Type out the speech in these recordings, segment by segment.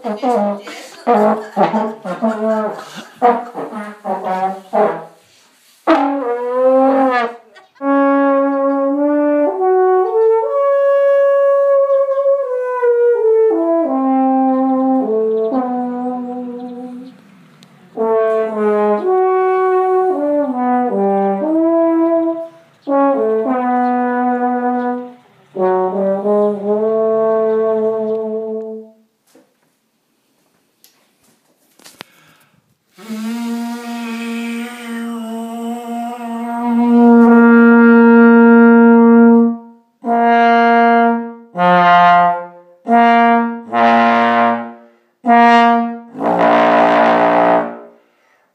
ハハハハ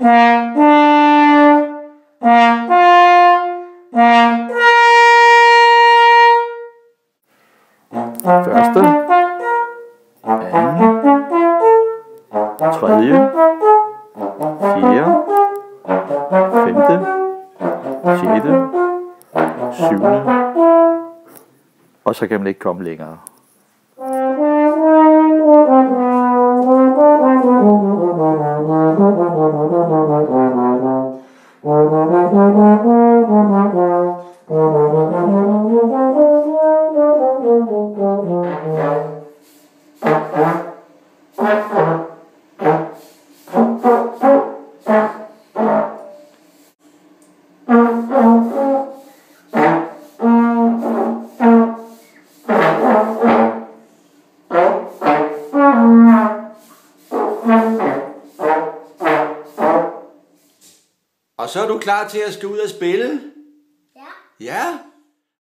Første. Anden. Tredje. Fjerde. Femte. Sjette. Syvende. Og så kan man ikke komme længere. Og så er du klar til at skal ud og spille? Ja. Ja?